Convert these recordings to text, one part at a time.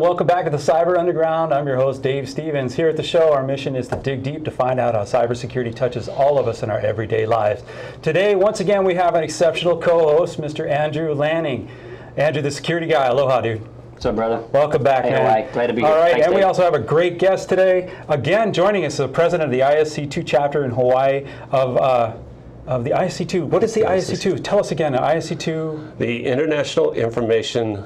Welcome back to the Cyber Underground. I'm your host, Dave Stevens. Here at the show, our mission is to dig deep to find out how cybersecurity touches all of us in our everyday lives. Today, once again, we have an exceptional co-host, Mr. Andrew Lanning. Andrew, the security guy. Aloha, dude. What's up, brother? Welcome back, Hey, man. Glad to be here. All right, Thanks, and we also have a great guest today. Again, joining us, is the president of the ISC2 chapter in Hawaii of uh, of the ISC2. What is the ISC2? Tell us again. ISC2. The International Information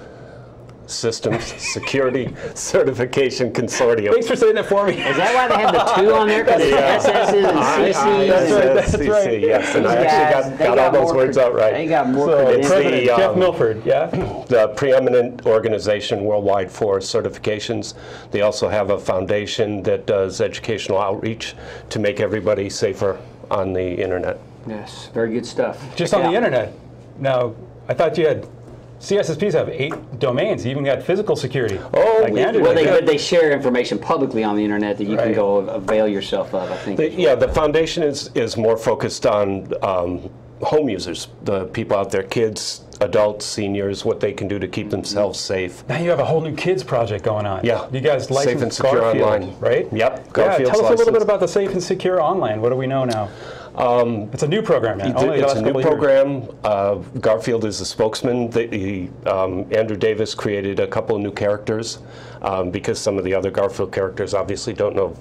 Systems Security Certification Consortium. Thanks for saying that for me. Is that why they have the two on there? Because Yeah. SS's and I- CC's. That's right, SCC, that's right. Yes, and These I guys, actually they got, got all those words cred- out right. They got more So, It's credentials. President the, Geoff um, Milford, yeah? the preeminent organization worldwide for certifications. They also have a foundation that does educational outreach to make everybody safer on the internet. Yes, very good stuff. Just Check on the internet. Now, I thought you had CISSPs have eight domains. You even got physical security. Oh, like we- Well, did. they, but they share information publicly on the internet that you can go avail yourself of, I think. The- Yeah, the foundation is, is more focused on um, home users, the people out there, kids, adults, seniors, what they can do to keep themselves safe. Now you have a whole new kids project going on. Yeah. You guys Safe licensed and secure Garfield, online. right? Yep, Yeah, tell us a little bit about the Safe and Secure Online. What do we know now? It's a new program now. Only It's a new couple of years. program. Uh, Garfield is the spokesman. The, he, um, Andrew Davis created a couple of new characters um, because some of the other Garfield characters obviously don't know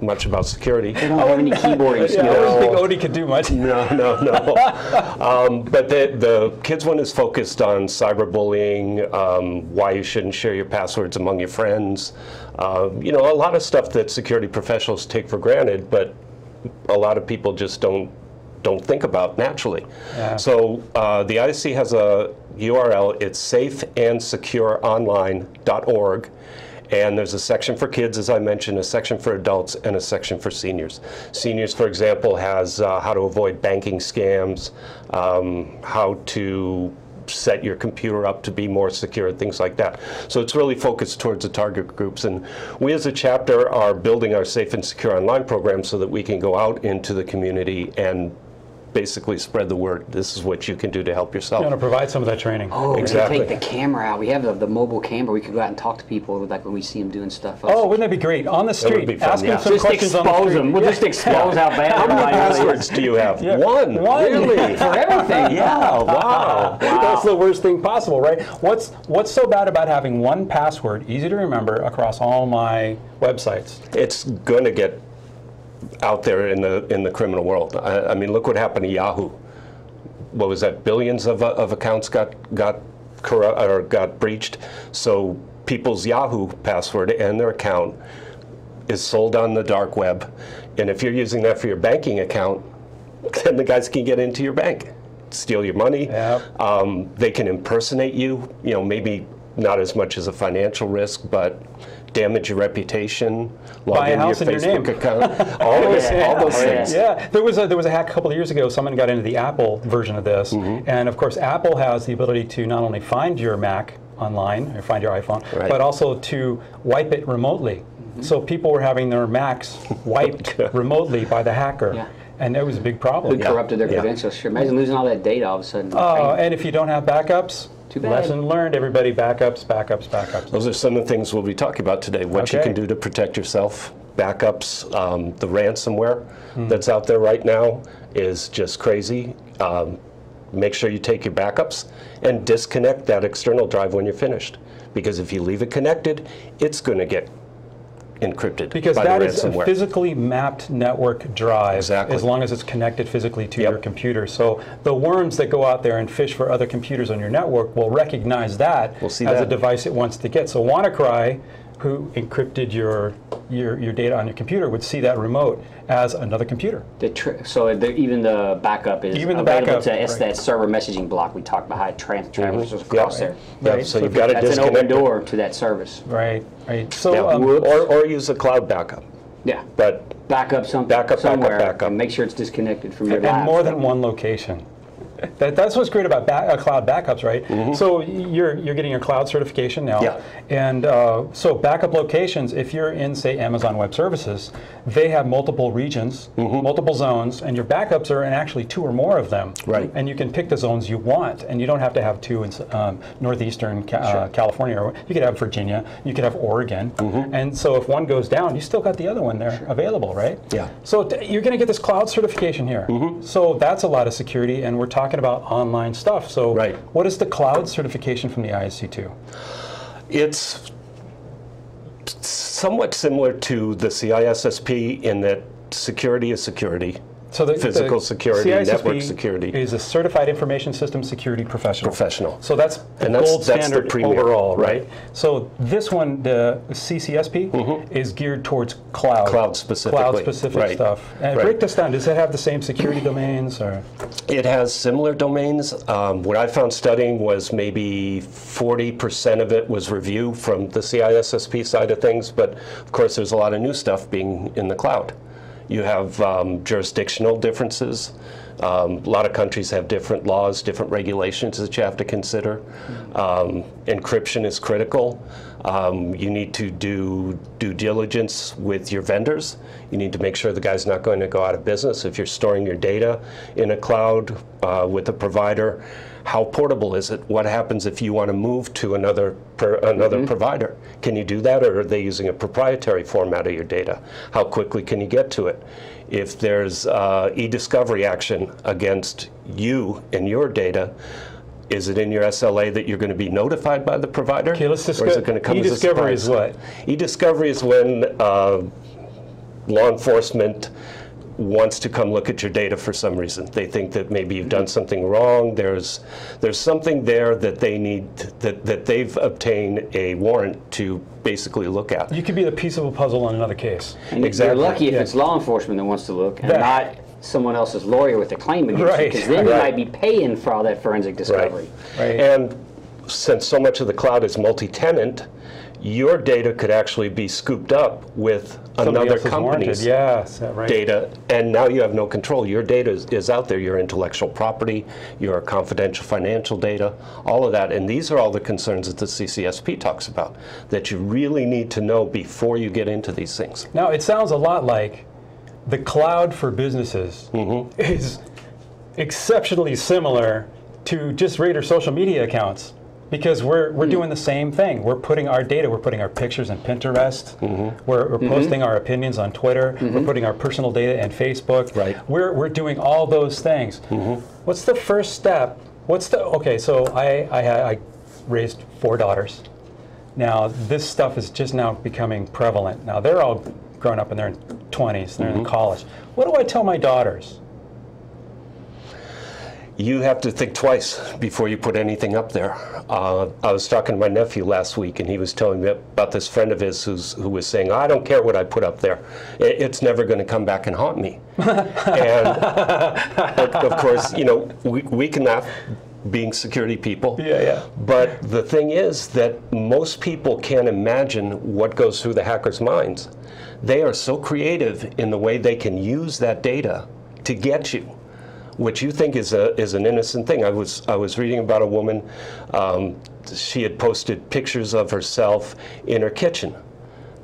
much about security. They don't have any keyboarding Yeah, I skills. don't think Odie could do much. No, no, no. um, but the, the kids one is focused on cyberbullying, um, why you shouldn't share your passwords among your friends. Uh, you know, a lot of stuff that security professionals take for granted, but a lot of people just don't don't think about naturally. Yeah. So uh, the ISC has a URL. It's safeandsecureonline.org. And there's a section for kids, as I mentioned, a section for adults, and a section for seniors. Seniors, for example, has uh, how to avoid banking scams, um, how to set your computer up to be more secure, and things like that. So it's really focused towards the target groups. And we as a chapter are building our Safe and Secure Online program so that we can go out into the community and basically spread the word. This is what you can do to help yourself. You want to provide some of that training. Oh, we Exactly. can take the camera out. We have the, the mobile camera. We could go out and talk to people like when we see them doing stuff. Oh, wouldn't that be great? On the street, be fun, ask yeah. them some just questions on the expose street. them. We'll Yeah. just expose how bad How many everybody really is. passwords do you have? Yeah. One. One. Really? For everything. yeah. Wow. That's the worst thing possible, right? What's what's so bad about having one password, easy to remember, across all my websites? It's going to get out there in the in the criminal world. I, I mean, look what happened to Yahoo. What was that? Billions of, uh, of accounts got got or got breached. So people's Yahoo password and their account is sold on the dark web, and if you're using that for your banking account, then the guys can get into your bank, steal your money. Yep. Um, they can impersonate you. You know, maybe not as much as a financial risk, but damage your reputation, log Buy a into house your in your Facebook name. account, all those, Yeah. all those things. Yeah, there was a there was a hack a couple of years ago. Someone got into the Apple version of this, Mm-hmm. and of course, Apple has the ability to not only find your Mac online or find your iPhone, Right. but also to wipe it remotely. So people were having their Macs wiped remotely by the hacker, Yeah. and it was a big problem. Who corrupted their Yeah. credentials? Sure. Imagine losing all that data all of a sudden. Oh, and if you don't have backups, Too bad. Lesson learned. Everybody, backups, backups, backups. Those are some of the things we'll be talking about today. What you can do to protect yourself, backups, um, the ransomware Hmm. that's out there right now is just crazy. Um, make sure you take your backups and disconnect that external drive when you're finished. Because if you leave it connected, it's going to get encrypted Because that is a physically mapped network drive, Exactly. as long as it's connected physically to Yep. your computer. So the worms that go out there and fish for other computers on your network will recognize that We'll see as a device it wants to get. So WannaCry, who encrypted your, your your data on your computer, would see that remote as another computer. The tr- so the, even the backup is Even the backup, to it's right. that server messaging block we talked about how it trans- travels across there. Yeah, Right. so So you've got to That's an open door to that service. Right, right. So Yeah, um, or, or use a cloud backup. Yeah. But Backup some Backup, backup, somewhere backup. and make sure it's disconnected from your and lab. more than one location. That, that's what's great about back, uh, cloud backups, right? So you're you're getting your cloud certification now, Yeah. and uh, so backup locations. If you're in, say, Amazon Web Services, they have multiple regions, multiple zones, and your backups are in actually two or more of them. Right. And you can pick the zones you want, and you don't have to have two in um, northeastern Ca- uh, California. Or you could have Virginia, you could have Oregon, and so if one goes down, you still got the other one there available, right? Yeah. So t- you're going to get this cloud certification here. So that's a lot of security, and we're talking about online stuff. So Right. what is the cloud certification from the ISC2? It's somewhat similar to the CISSP in that security is security. So the Physical the security, CISSP network security. is a certified information system security professional. Professional. So that's the And that's- gold that's the standard premier, overall, right? right. So this one, the CCSP, is geared towards cloud. Cloud specifically, Cloud specific right, stuff. And right. break this down. Does it have the same security domains or? It has similar domains. Um, what I found studying was maybe 40% of it was review from the CISSP side of things, but of course there's a lot of new stuff being in the cloud. You have um, jurisdictional differences. Um, a lot of countries have different laws, different regulations that you have to consider. Um, encryption is critical. Um, you need to do due diligence with your vendors. You need to make sure the guy's not going to go out of business. If you're storing your data in a cloud uh, with a provider, how portable is it? What happens if you want to move to another per, another provider? Can you do that, or are they using a proprietary format of your data? How quickly can you get to it? If there's uh, e-discovery action against you and your data, is it in your SLA that you're going to be notified by the provider? Okay, let's Or is it going to come as a e-discovery is what? E-discovery is when uh, law enforcement wants to come look at your data for some reason. They think that maybe you've done something wrong. There's there's something there that they need that, that they've obtained a warrant to basically look at. You could be the piece of a puzzle on another case. Exactly, You're lucky if yeah. it's law enforcement that wants to look and That- not someone else's lawyer with a claim against Right, you, because then you might be paying for all that forensic discovery. Right. And since so much of the cloud is multi-tenant, your data could actually be scooped up with Somebody another company's Yeah, right? data, and now you have no control. Your data is, is out there, your intellectual property, your confidential financial data, all of that. And these are all the concerns that the CCSP talks about that you really need to know before you get into these things. Now, it sounds a lot like the cloud for businesses Mm-hmm. is exceptionally similar to just Raider social media accounts because we're, we're doing the same thing. We're putting our data, we're putting our pictures in Pinterest, Mm-hmm. we're, we're posting our opinions on Twitter, we're putting our personal data in Facebook. Right. Mm-hmm. We're, we're doing all those things. What's the first step? What's the, okay, so I, I, I raised four daughters. Now, this stuff is just now becoming prevalent. Now, they're all grown up and they're in their 20s, they're Mm-hmm. in college. What do I tell my daughters? You have to think twice before you put anything up there. Uh, I was talking to my nephew last week, and he was telling me about this friend of his who's, who was saying, I don't care what I put up there. It's never going to come back and haunt me. and of of course, you know, we, we can laugh being security people. Yeah, yeah. But the thing is that most people can't imagine what goes through the hacker's minds. They are so creative in the way they can use that data to get you which you think is a is an innocent thing. I was I was reading about a woman. Um, she had posted pictures of herself in her kitchen.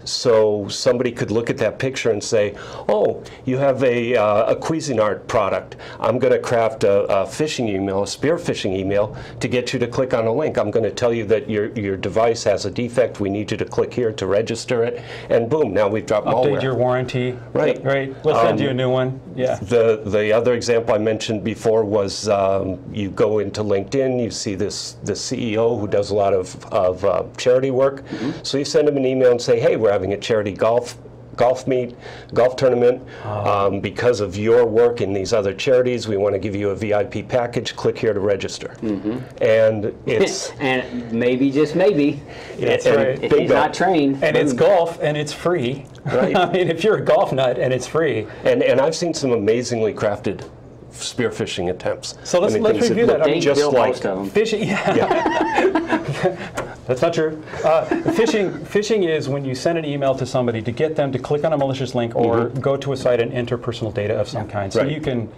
So somebody could look at that picture and say, "Oh, you have a, uh, a Cuisinart product. I'm going to craft a, a phishing email, a spear phishing email, to get you to click on a link. I'm going to tell you that your your device has a defect. We need you to click here to register it, and boom, now we've dropped malware." Update your warranty. Right. Right. We'll send Um, you a new one. Yeah. The the other example I mentioned before was um, you go into LinkedIn, you see this the CEO who does a lot of of uh, charity work. So you send him an email and say, hey, we're having a charity golf golf meet, golf tournament. Ah. Um, because of your work in these other charities, we want to give you a VIP package. Click here to register. Mm-hmm. And it's and maybe, just maybe, That's and right. if he's bingo. not trained, And it's mm. golf and it's free. Right. I mean, if you're a golf nut and it's free. And, and I've seen some amazingly crafted spear phishing attempts. So let's- I mean, let's things review that. I mean, just built like most of them. Phishing, yeah. That's not true. Uh, phishing, phishing is when you send an email to somebody to get them to click on a malicious link or go to a site and enter personal data of some kind. So Mm-hmm. Right. you can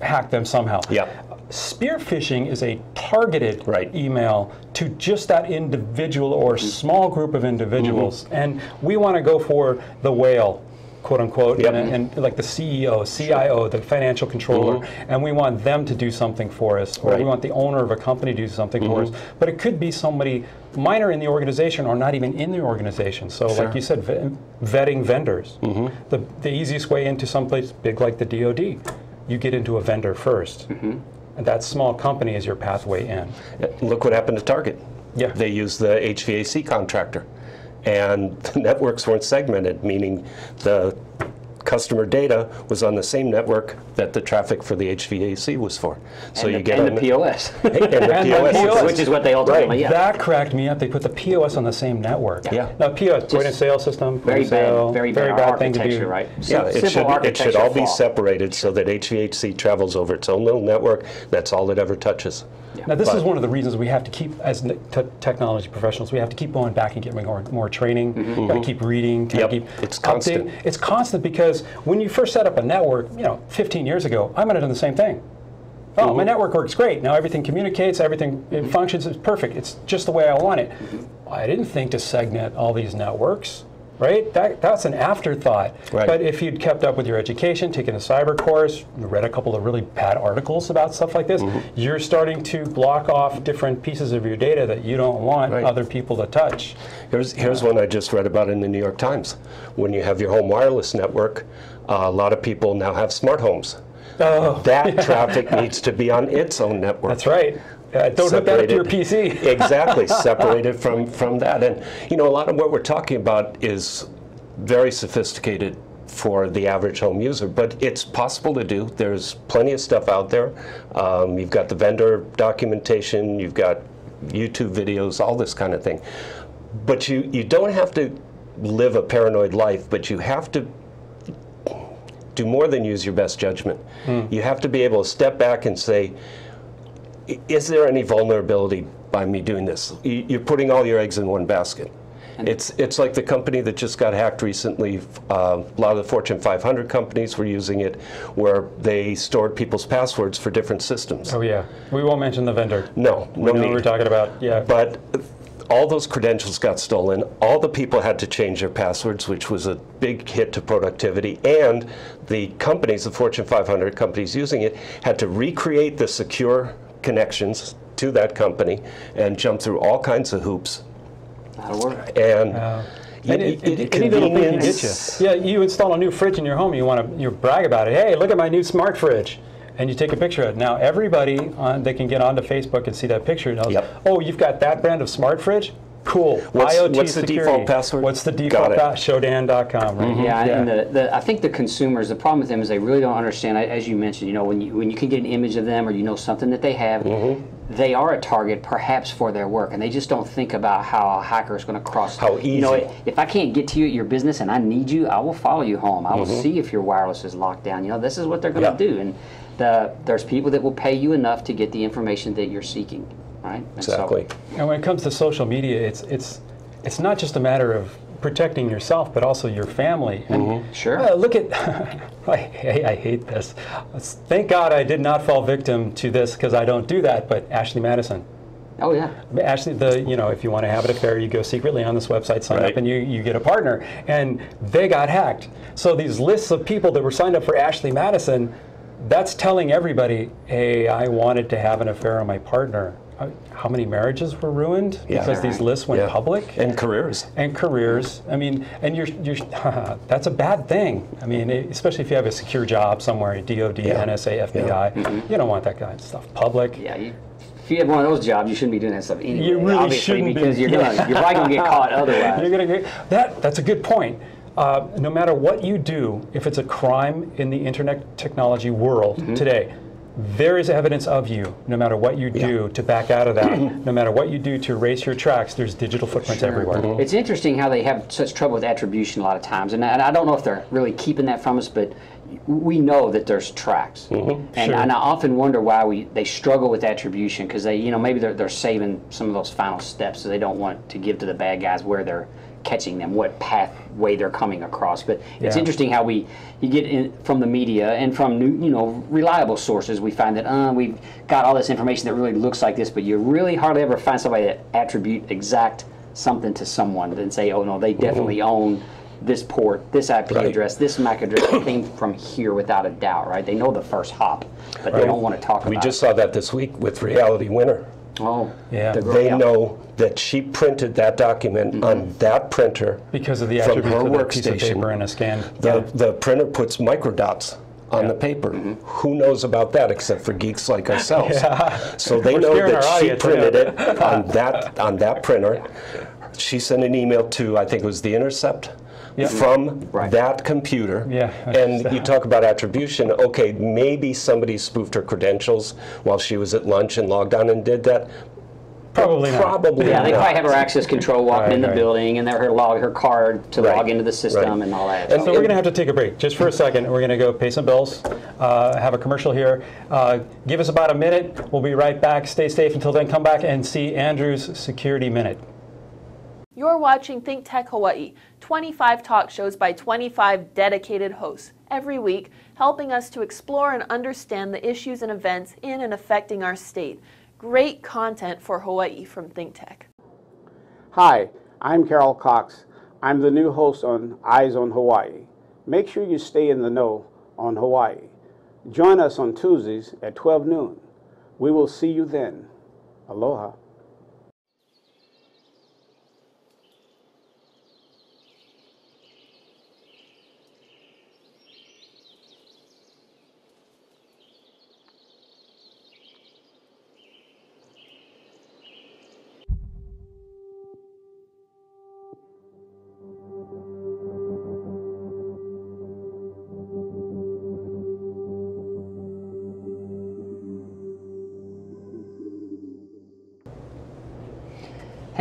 hack them somehow. Yeah. Spear phishing is a targeted Right. email to just that individual or small group of individuals, Mm-hmm. and we want to go for the whale. "Quote unquote," Yep. and, and like the CEO, CIO, the financial controller, and we want them to do something for us, or we Mm-hmm. Right. Mm-hmm. want the owner of a company to do something for us. But it could be somebody minor in the organization or not even in the organization. So, Sure. like you said, vetting vendors. Mm-hmm. The, the easiest way into someplace big like the DoD, you get into a vendor 1st Mm-hmm. and that small company is your pathway in. Look what happened to Target. Yeah. They used the HVAC contractor, and the networks weren't segmented, meaning the customer data was on the same network that the traffic for the HVAC was for. So and you the, get and the POS, and the And the POS. POS. which is what they ultimately, yeah. That cracked me up. They put the POS on the same network. Yeah. Now, POS, point of sale system, point very of sale, bad, very bad, thing to do. right? Yeah, Sim- it should, simple it should all be separated so that HVAC travels over its own little network. That's all it ever touches. Now, this But- is one of the reasons we have to keep, as n- technology professionals, we have to keep going back and getting more, more training. Mm-hmm. Got to keep reading. gotta Yep, keep it's constant. updating. It's constant because when you first set up a network, you know, 15 years ago, I might have done the same thing. Oh, my mm-hmm. network works great. Now everything communicates, everything it mm-hmm. functions, it's perfect. It's just the way I want it. I didn't think to segment all these networks, right? That, that's an afterthought. Right. But if you'd kept up with your education, taken a cyber course, read a couple of really bad articles about stuff like this, you're starting to block off different pieces of your data that you don't want Right. other people to touch. Here's, here's one I just read about in the New York Times. When you have your home wireless network, uh, a lot of people now have smart homes. Oh, That traffic needs to be on its own network. that's right. Uh, don't hook that up to your PC. exactly, separated from, from that. And, you know, a lot of what we're talking about is very sophisticated for the average home user, but it's possible to do. There's plenty of stuff out there. Um, you've got the vendor documentation, you've got YouTube videos, all this kind of thing. But you, you don't have to live a paranoid life, but you have to do more than use your best judgment. You have to be able to step back and say, "I- is there any vulnerability by me doing this? You're putting all your eggs in one basket. It's, it's like the company that just got hacked recently. Uh, a lot of the Fortune 500 companies were using it where they stored people's passwords for different systems. Oh yeah, we won't mention the vendor. No, We no know need. we're talking about. Yeah. But all those credentials got stolen. All the people had to change their passwords, which was a big hit to productivity. And the companies, the Fortune 500 companies using it, had to recreate the secure connections to that company and jump through all kinds of hoops. That'll work. And Uh, And y- it, y- it, any little thing can get you. Yeah, you install a new fridge in your home, you want to you brag about it. Hey, look at my new smart fridge. And you take a picture of it. Now, everybody, on, they can get onto Facebook and see that picture. knows, Yep. Oh, you've got that brand of smart fridge? Cool. What's- IoT what's the default password? What's the default it. password? Shodan.com, right? Yeah, and the, the, I think the consumers, the problem with them is they really don't understand. As you mentioned, you know, when you when you can get an image of them or you know something that they have, Mm-hmm. they are a target perhaps for their work, and they just don't think about how a hacker is going to cross. How easy You know, if I can't get to you at your business and I need you, I will follow you home. I will Mm-hmm. see if your wireless is locked down. You know, this is what they're going Yeah. to do, and the, there's people that will pay you enough to get the information that you're seeking, right? And so- Exactly. And when it comes to social media, it's it's it's not just a matter of protecting yourself, but also your family. And Mm-hmm. Sure. uh, look at, I, I I hate this. Thank God I did not fall victim to this because I don't do that. But Ashley Madison, oh yeah. Ashley, the you know, if you want to have an affair, you go secretly on this website, sign Right. up, and you, you get a partner. And they got hacked. So these lists of people that were signed up for Ashley Madison, that's telling everybody, hey, I wanted to have an affair on my partner. Uh, How many marriages were ruined Yeah. because these lists went Yeah. public? And careers. and careers. I mean, and you're, you're that's a bad thing. I mean, especially if you have a secure job somewhere, DOD, Yeah. NSA, FBI. You don't want that kind of stuff public. Yeah, you, if you have one of those jobs, you shouldn't be doing that stuff anyway. You really obviously, shouldn't be. because you're gonna, you're probably gonna get caught You're otherwise. gonna get that. That's a good point. Uh, no matter what you do, if it's a crime in the internet technology world Mm-hmm. today, there is evidence of you. No matter what you do to back out of that, no matter what you do to erase your tracks, there's digital footprints everywhere. Mm-hmm. It's interesting how they have such trouble with attribution a lot of times, and, I- and I don't know if they're really keeping that from us, but we know that there's tracks, and, Sure. and I often wonder why we they struggle with attribution because they, you know, maybe they're, they're saving some of those final steps, so they don't want to give to the bad guys where they're catching them, what pathway they're coming across. But it's Yeah. interesting how we you get in from the media and from new, you know reliable sources. We find that uh, we've got all this information that really looks like this, but you really hardly ever find somebody that attribute exact something to someone and say, oh no, they definitely own this port, this IP Right. address, this MAC address came from here without a doubt, right? They know the first hop, but they don't want to talk We about just saw that this week with Reality Winner. Oh, Yeah. the They yeah. know that she printed that document on that printer. Because of the From attributes her of the piece of workstation. paper and a scan. The, the printer puts microdots on Yeah. the paper. Mm-hmm. Who knows about that except for geeks like ourselves? So they We're know that she printed it on that on that printer. She sent an email to I think it was the Intercept Yeah. from Right. that computer. Yeah. And you talk about attribution. Okay, maybe somebody spoofed her credentials while she was at lunch and logged on and did that. Probably not. Probably Yeah, they probably have her access control walking Right, in the right. building, and they're her log her card to Right, log into the system right. and all that. And- So we're going to have to take a break just for a second. We're going to go pay some bills, uh, have a commercial here. Uh, give us about a minute. We'll be right back. Stay safe until then. Come back and see Andrew's Security Minute. You're watching Think Tech Hawaii, 25 talk shows by 25 dedicated hosts every week, helping us to explore and understand the issues and events in and affecting our state. Great content for Hawaii from Think Tech. Hi, I'm Carol Cox. I'm the new host on Eyes on Hawaii. Make sure you stay in the know on Hawaii. Join us on Tuesdays at 12 noon. We will see you then. Aloha.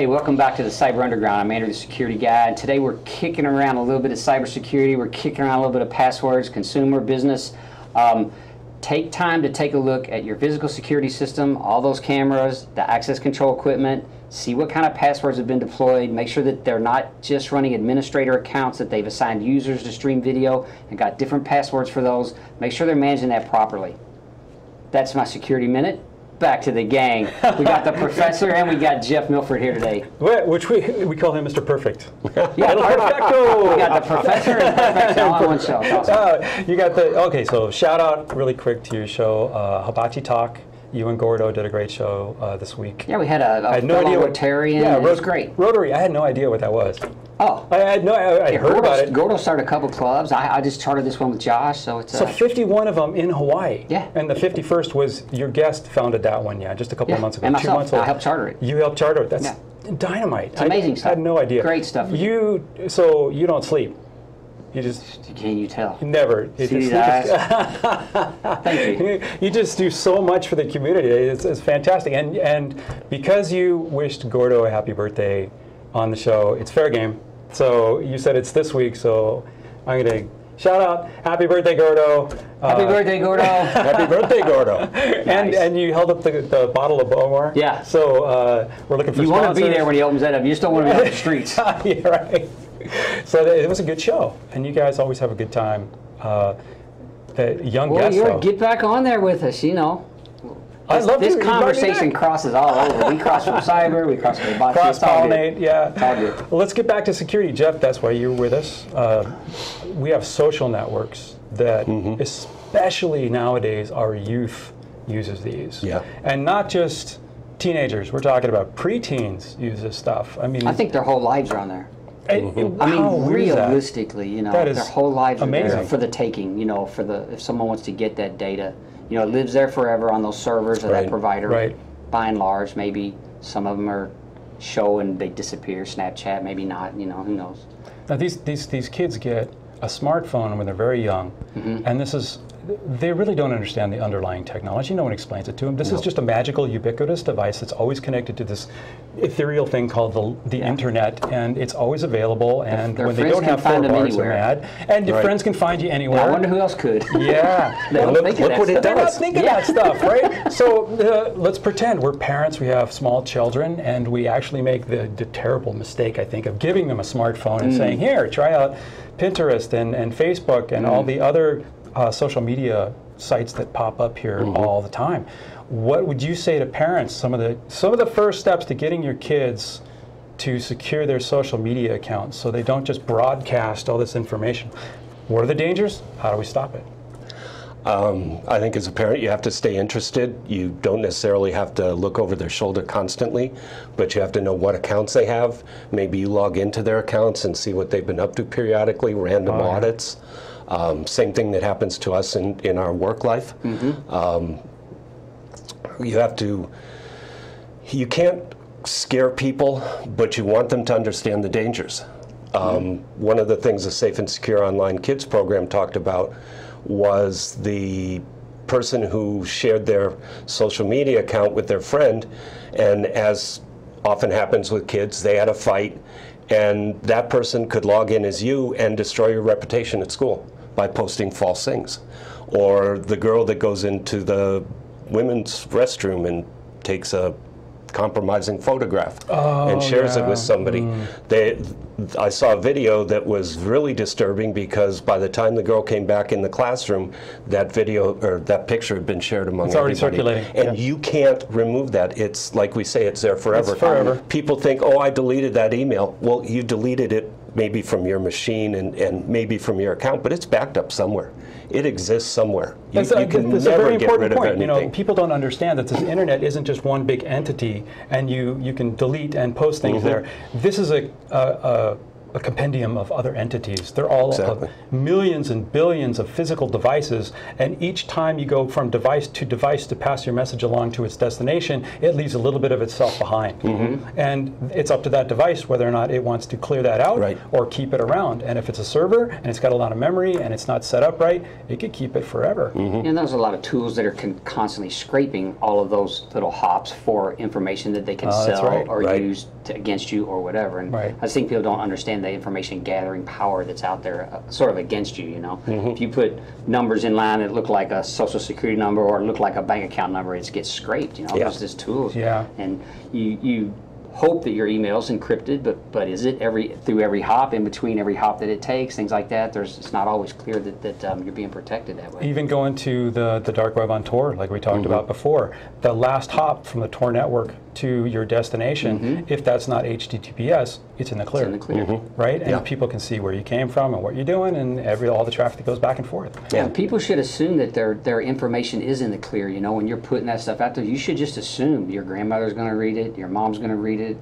Hey, welcome back to the Cyber Underground. I'm Andrew, the security guy, and today we're kicking around a little bit of cybersecurity. We're kicking around a little bit of passwords, consumer business. Um, take time to take a look at your physical security system, all those cameras, the access control equipment. See what kind of passwords have been deployed. Make sure that they're not just running administrator accounts, that they've assigned users to stream video and got different passwords for those. Make sure they're managing that properly. That's my security minute. Back to the gang. We got the professor and we got Geoff Milford here today. Which we, we call him Mr. Perfect. Yeah, El we got the professor and on one show. Awesome. Uh, you got the okay. So shout out really quick to your show, uh, Hibachi Talk. You and Gordo did a great show uh, this week. Yeah, we had a, a I had no idea what Rotarian. Yeah, it was great. Rotary. I had no idea what that was. Oh, I had no. I, I heard Gordo, about it. Gordo started a couple clubs. I, I just charted this one with Josh, so it's So uh, 51 of them in Hawaii. Yeah. And the 51st was your guest founded that one. Yeah, just a couple yeah, of months ago. and two myself. months I old. helped charter it. You helped charter it. That's Yeah. dynamite. It's amazing I, stuff. I had no idea. Great stuff. You so you don't sleep. You just Can you tell? never. You See these just- eyes? Thank you. you you just do so much for the community. It's, it's fantastic. And and because you wished Gordo a happy birthday on the show, it's fair game. So you said it's this week, so I'm gonna shout out happy birthday, Gordo. Happy Uh, birthday, Gordo. Happy birthday, Gordo. And Nice. and you held up the, the bottle of Bowmore. Yeah. So uh, we're looking for you want to be there when he opens that up. You just don't want to be on the streets. yeah, right. So it was a good show, and you guys always have a good time. Uh, the young Well, guests, you're though. get back on there with us. You know. I This, love this you. You brought me conversation crosses all over. We cross from cyber. We cross from bot. cross pollinate. Yeah. Well, let's get back to security, Geoff. That's why you're with us. Uh, we have social networks that, Mm-hmm. especially nowadays, our youth uses these. Yeah. And not just teenagers. We're talking about preteens use this stuff. I mean, I think their whole lives are on there. it- Mm-hmm. I mean, how weird is that? realistically, you know, That is their whole lives are there for the taking. You know, for the if someone wants to get that data, you know, it lives there forever on those servers of Right, that provider. right. By and large, maybe some of them are show and they disappear. Snapchat, maybe not. You know, who knows? Now these these these kids get a smartphone when they're very young, Mm-hmm. and this is they really don't understand the underlying technology. No one explains it to them. This is just a magical, ubiquitous device that's always connected to this ethereal thing called the, the internet, and it's always available. And their when they don't have four bars, they're mad. And your Right. friends can find you anywhere. I wonder who else could. Yeah. They Look- look what it stuff. They're not thinking Yeah. that stuff, right? so uh, let's pretend we're parents, we have small children, and we actually make the, the terrible mistake, I think, of giving them a smartphone Mm. and saying, here, try out Pinterest and, and Facebook and Mm. all the other uh, social media sites that pop up here Mm-hmm. all the time. What would you say to parents? Some of the some of the first steps to getting your kids to secure their social media accounts so they don't just broadcast all this information. What are the dangers? How do we stop it? I think as a parent, you have to stay interested. You don't necessarily have to look over their shoulder constantly, but you have to know what accounts they have. Maybe you log into their accounts and see what they've been up to periodically, random audits. Um, same thing that happens to us in, in our work life. Um, you have to, you can't scare people, but you want them to understand the dangers. Um, One of the things the Safe and Secure Online Kids program talked about was the person who shared their social media account with their friend, and as often happens with kids, they had a fight, and that person could log in as you and destroy your reputation at school by posting false things. Or the girl that goes into the women's restroom and takes a compromising photograph and oh, shares it with somebody. Hmm. They, I saw a video that was really disturbing because by the time the girl came back in the classroom, that video or that picture had been shared among It's already everybody. circulating, And yeah. you can't remove that. It's like we say, it's there forever. It's forever. People think, oh, I deleted that email. Well, you deleted it maybe from your machine and, and maybe from your account, but it's backed up somewhere. It exists somewhere. You, a, you can that's a never very get important rid of point. You know, people don't understand that this internet isn't just one big entity, and you you can delete and post things mm-hmm. there. This is a, a, a a compendium of other entities. They're all Exactly. millions and billions of physical devices, and each time you go from device to device to pass your message along to its destination, it leaves a little bit of itself behind. Mm-hmm. And it's up to that device whether or not it wants to clear that out Right. or keep it around. And if it's a server and it's got a lot of memory and it's not set up right, it could keep it forever. And there's a lot of tools that are con- constantly scraping all of those little hops for information that they can that's sell right. or Right. use to, against you or whatever. And Right. I think people don't understand the information gathering power that's out there, uh, sort of against you. You know, Mm-hmm. if you put numbers in line that look like a social security number or look like a bank account number, it gets scraped. You know, Yeah. there's just tools. Yeah. And you you hope that your email's encrypted, but but is it every through every hop in between every hop that it takes, things like that? There's it's not always clear that that um, you're being protected that way. even going to the, the dark web on Tor, like we talked Mm-hmm. about before, the last hop from the Tor network to your destination, if that's not HTTPS, it's in the clear. Mm-hmm. in the clear. Mm-hmm. Right? And Yeah. people can see where you came from and what you're doing and every all the traffic that goes back and forth. Yeah, people should assume that their their information is in the clear. You know, when you're putting that stuff out there, you should just assume your grandmother's going to read it, your mom's going to read it,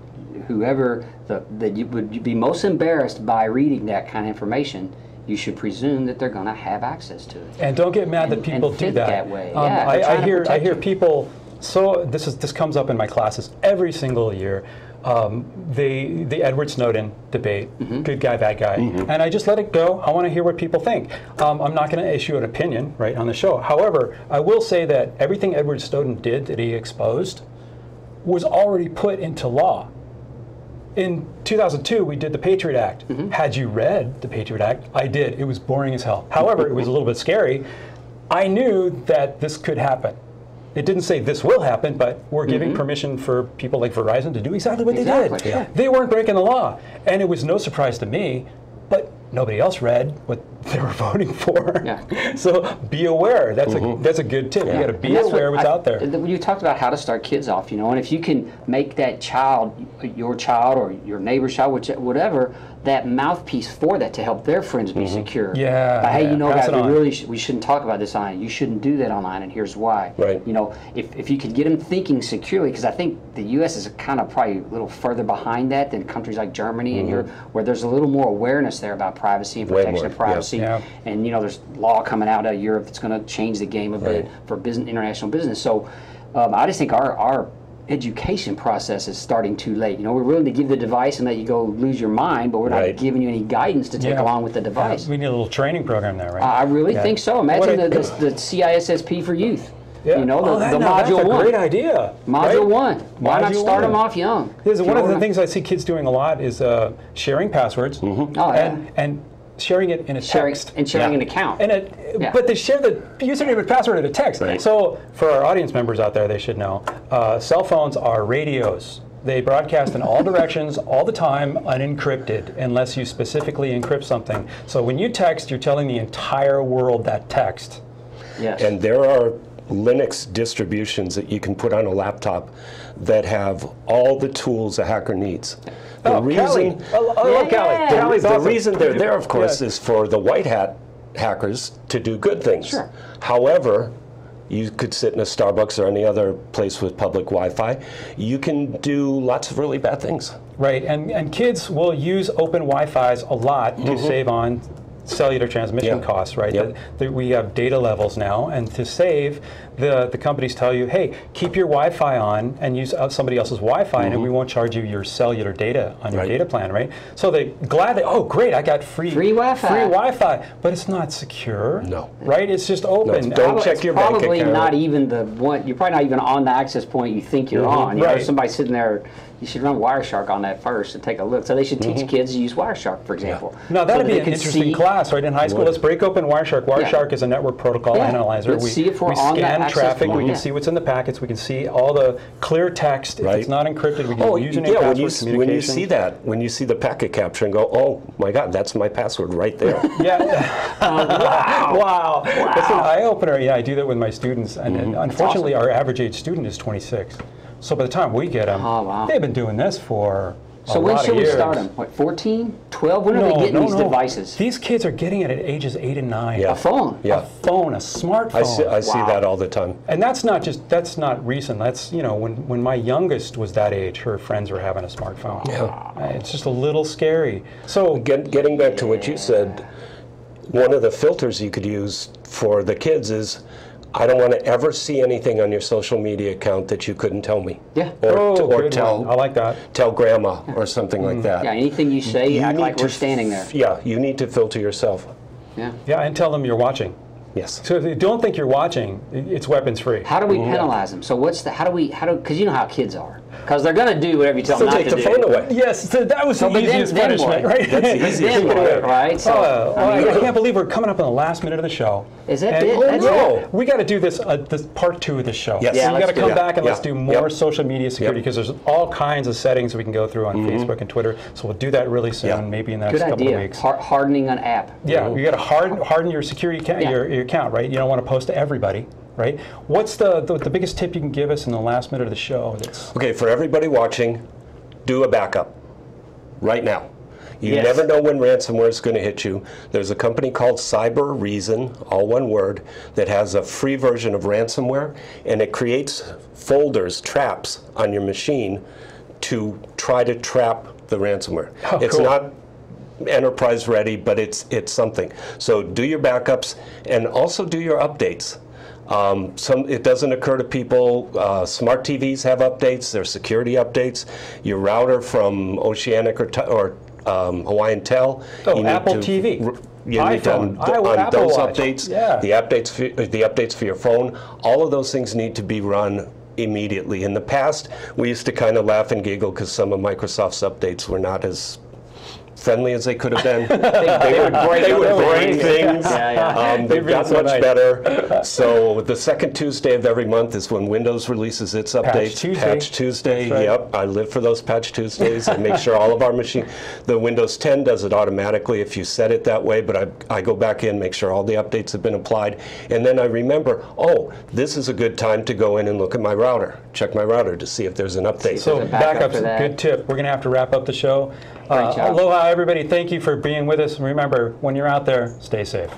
whoever the, that you would be most embarrassed by reading that kind of information. You should presume that they're going to have access to it. And don't get mad that people and do that. that way. Um, Yeah, I, I hear I hear you. people. So this is this comes up in my classes every single year. Um, the the Edward Snowden debate, Mm-hmm. good guy, bad guy, and I just let it go. I want to hear what people think. Um, I'm not going to issue an opinion right on the show. However, I will say that everything Edward Snowden did that he exposed was already put into law. In 2002, we did the Patriot Act. Mm-hmm. Had you read the Patriot Act? I did. It was boring as hell. However, it was a little bit scary. I knew that this could happen. It didn't say this will happen, but we're giving permission for people like Verizon to do exactly what they Mm-hmm. Did. yeah. They weren't breaking the law. And it was no surprise to me, but nobody else read what they were voting for. Yeah. So be aware. That's a that's a good tip. You got to be aware what what's I- out there. You talked about how to start kids off, you know, and if you can make that child, your child or your neighbor's child, which, whatever, that mouthpiece for that to help their friends be secure. Mm-hmm. Yeah, But hey, yeah, you know, pass guys, we really sh- we shouldn't talk about this online. You shouldn't do that online, and here's why. Right. You know, if, if you could get them thinking securely, because I think the U.S. is kind of probably a little further behind that than countries like Germany and Europe, where there's a little more awareness there about privacy and Mm-hmm. Protection of privacy. yeah. And you know, there's law coming out of Europe that's going to change the game a bit for business, international business. So um, I just think our, our education process is starting too late. You know, we're willing to give the device and let you go lose your mind, but we're not Right. giving you any guidance to take Yeah. along with the device. We need a little training program there, right? I really Yeah. think so. Imagine the, the, the CISSP for youth. Yeah. You know, the, oh, that, the now, module that's a one. great idea. Module right? one. Why not Module start them off young? Here's If one of the wanna- things I see kids doing a lot is uh, sharing passwords Oh, yeah. and and sharing it in a sharing text. and sharing Yeah. an account. And it, Yeah. but they share the username and password in a text. Right. So for our audience members out there, they should know uh, cell phones are radios. They broadcast in all directions all the time, unencrypted, unless you specifically encrypt something. So when you text, you're telling the entire world that text. yes. And there are Linux distributions that you can put on a laptop that have all the tools a hacker needs. The oh, Kali. I, lo- I love Yeah. The- Kali's the awesome. reason they're there, of course, Yeah. is for the white hat hackers to do good things. Sure. However, you could sit in a Starbucks or any other place with public Wi-Fi. You can do lots of really bad things. Right, and, and kids will use open Wi-Fi's a lot to mm-hmm. save on cellular transmission Yeah. costs, right? Yep. That- that we have data levels now, and to save, the, the companies tell you, hey, keep your Wi-Fi on and use uh, somebody else's Wi-Fi, and we won't charge you your cellular data on your Right. data plan, right? So they gladly, oh, great, I got free Free Wi-Fi. free Wi-Fi, but it's not secure. No. right? It's just open. No. don't Probably- check it's your bank probably account. not even the one. You're probably not even on the access point you think you're on. You know, somebody sitting there. You should run Wireshark on that first and take a look. So they should teach mm-hmm. kids to use Wireshark, for example. No, So that'd that be they an interesting see- class, right? In high school, let's break open Wireshark. Wireshark is a network protocol Yeah. analyzer. Let's we, see if we're we on the scan access traffic. We can Yeah. see what's in the packets. We can see all the clear text. If it's not encrypted, we can Oh, use username, yeah. When you when you see that, when you see the packet capture and go, oh my God, that's my password right there. Yeah. wow. wow. It's an eye opener. Yeah, I do that with my students, and, and unfortunately, our average age student is 26. So by the time we get them, Oh, wow. they've been doing this for a So when lot should of we start them? What, 14, 12? When are they getting no, these no. devices? These kids are getting it at ages eight and nine. Yeah. A phone. A Yeah. phone, a smartphone. I see, I see that all the time. And that's not just that's not recent. That's you know when when my youngest was that age, her friends were having a smartphone. Yeah. Uh, It's just a little scary. So Get, getting back to what you said, one of the filters you could use for the kids is, I don't want to ever see anything on your social media account that you couldn't tell me. Yeah. Or, oh, or tell one. I like that. tell grandma or something like mm. that. Yeah, anything you say, You act like we're standing there. f- Yeah, you need to filter yourself. Yeah. Yeah, and tell them you're watching. Yes. So if you don't think you're watching, it's weapons free. How do we penalize them? So what's the? How do we? How do? Because you know how kids are. Because they're gonna do whatever you tell So them not take to the do. phone away. Yes, so that was So, the but easiest then punishment, what? right? That's the easiest then one. right? So Uh, I mean, I can't believe we're coming up on the last minute of the show. Is that it? Oh, no. it? We got to do this, uh, this part two of the show. Yes. So Yeah, we got to come it. back and let's do more Yep. social media security Yep. because there's all kinds of settings we can go through on Facebook and Twitter. So we'll do that really soon, Yeah. maybe in the next good couple idea. of weeks. Har- hardening an app. Yeah, you got to harden harden your security Yeah. your, your account, right? You don't want to post to everybody, right? What's the, the the biggest tip you can give us in the last minute of the show? That's Okay, for everybody watching, do a backup right now. You Yes. never know when ransomware is going to hit you. There's a company called Cybereason, all one word, that has a free version of ransomware, and it creates folders, traps on your machine to try to trap the ransomware. Oh, it's cool. not enterprise ready, but it's it's something. So do your backups and also do your updates. Um, some it doesn't occur to people. Uh, smart TVs have updates. There's security updates. Your router from Oceanic or, or um, Hawaiian Tel. Oh, you need Apple to TV. r- You need to iPhone. on, on Apple those Watch. updates. Yeah. The updates for, the updates for your phone. All of those things need to be run immediately. In the past, we used to kind of laugh and giggle because some of Microsoft's updates were not as friendly as they could have been. They would break. they would other break things. Yeah, yeah. Um, They've they've got so much nice. better. So the second Tuesday of every month is when Windows releases its updates. Tuesday. Patch Tuesday. Right. Yep, I live for those Patch Tuesdays. I make sure all of our machine. The Windows 10 does it automatically if you set it that way. But I, I go back in, make sure all the updates have been applied, and then I remember, oh, this is a good time to go in and look at my router, check my router to see if there's an update. So There's a backup backups, for good tip. We're going to have to wrap up the show. Uh, Great job. aloha, everybody. Thank you for being with us. And remember, when you're out there, stay safe.